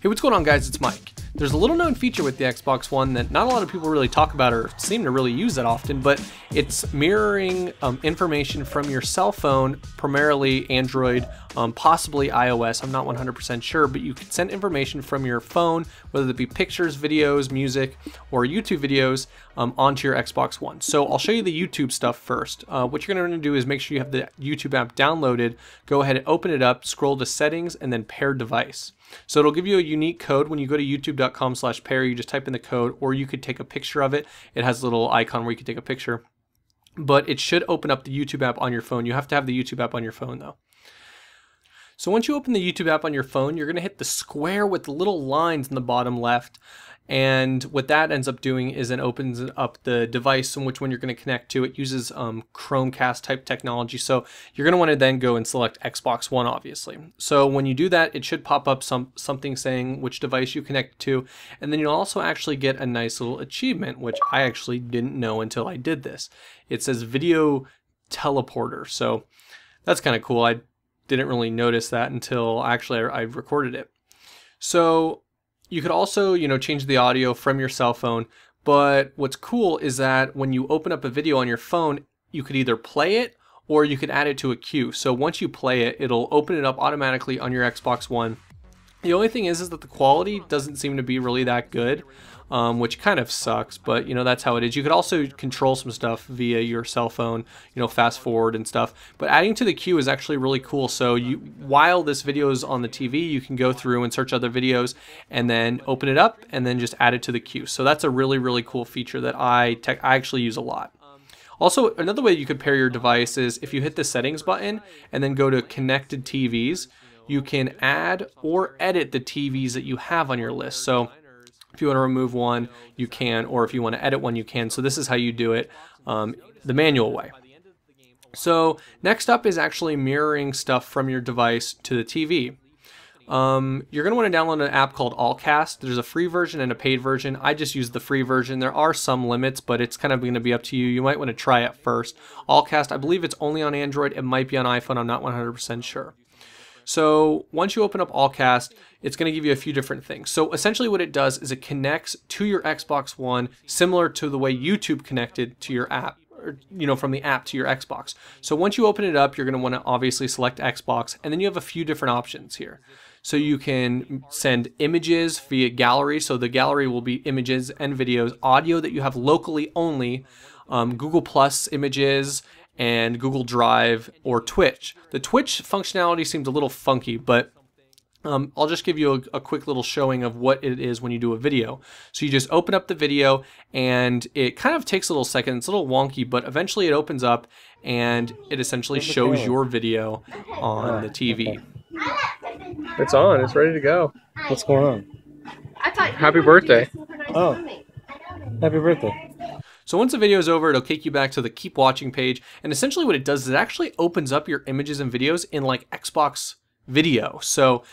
Hey, what's going on guys? It's Mike. There's a little known feature with the Xbox One that not a lot of people really talk about or seem to really use that often, but it's mirroring um, information from your cell phone, primarily Android, um, possibly iOS. I'm not 100% sure, but you can send information from your phone, whether it be pictures, videos, music, or YouTube videos, um, onto your Xbox One. So I'll show you the YouTube stuff first. Uh, what you're going to do is make sure you have the YouTube app downloaded. Go ahead and open it up, scroll to settings, and then pair device. So it'll give you a unique code when you go to youtube.com slash pair. You just type in the code or you could take a picture of it. It has a little icon where you can take a picture. But it should open up the YouTube app on your phone. You have to have the YouTube app on your phone though. So once you open the YouTube app on your phone, you're going to hit the square with the little lines in the bottom left. And what that ends up doing is it opens up the device in which one you're going to connect to. It uses um, Chromecast type technology. So you're going to want to then go and select Xbox One, obviously. So when you do that, it should pop up some something saying which device you connect to. And then you'll also actually get a nice little achievement, which I actually didn't know until I did this. It says video teleporter. So that's kind of cool. I didn't really notice that until actually I, I recorded it. So you could also, you know, change the audio from your cell phone, but what's cool is that when you open up a video on your phone, you could either play it or you could add it to a queue. So once you play it, it'll open it up automatically on your Xbox One. The only thing is, is that the quality doesn't seem to be really that good um, which kind of sucks, but you know that's how it is. You could also control some stuff via your cell phone, you know, fast forward and stuff. But adding to the queue is actually really cool. So you, while this video is on the TV, you can go through and search other videos, and then open it up, and then just add it to the queue. So that's a really really cool feature that I tech I actually use a lot. Also, another way you could pair your device is if you hit the settings button and then go to connected TVs, you can add or edit the TVs that you have on your list. So if you want to remove one, you can, or if you want to edit one, you can. So this is how you do it um, the manual way. So next up is actually mirroring stuff from your device to the TV. Um, you're going to want to download an app called Allcast. There's a free version and a paid version. I just use the free version. There are some limits, but it's kind of going to be up to you. You might want to try it first. Allcast, I believe it's only on Android. It might be on iPhone. I'm not 100% sure. So once you open up Allcast, it's going to give you a few different things. So essentially what it does is it connects to your Xbox One similar to the way YouTube connected to your app or, you know, from the app to your Xbox. So once you open it up, you're going to want to obviously select Xbox, and then you have a few different options here. So you can send images via gallery. So the gallery will be images and videos, audio that you have locally only, um, Google Plus images, and Google Drive or Twitch. The Twitch functionality seems a little funky, but um, I'll just give you a, a, quick little showing of what it is when you do a video. So you just open up the video and it kind of takes a little second. It's a little wonky, but eventually it opens up and it essentially shows your video on the TV. It's on. It's ready to go. What's going on? Happy birthday. Oh, happy birthday. So once the video is over, it'll take you back to the keep watching page. And essentially what it does is it actually opens up your images and videos in like Xbox video. So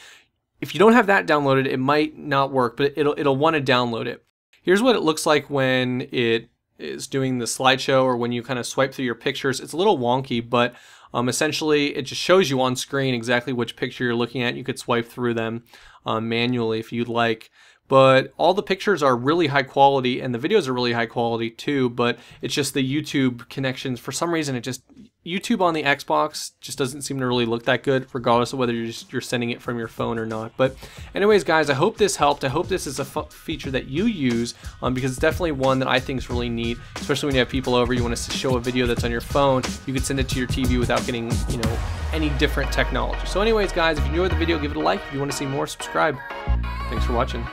if you don't have that downloaded, it might not work, but it'll, it'll want to download it. Here's what it looks like when it is doing the slideshow or when you kind of swipe through your pictures. It's a little wonky, but um, essentially it just shows you on screen exactly which picture you're looking at. You could swipe through them um, manually if you'd like but all the pictures are really high quality and the videos are really high quality too but it's just the youtube connections. For some reason it just youtube on the xbox just doesn't seem to really look that good regardless of whether you're, just, you're sending it from your phone or not. But anyways guys i hope this helped. I hope this is a feature that you use um, because it's definitely one that i think is really neat especially when you have people over you want to show a video that's on your phone you can send it to your tv without getting you know any different technology. So anyways guys if you enjoyed the video give it a like. If you want to see more subscribe. Thanks for watching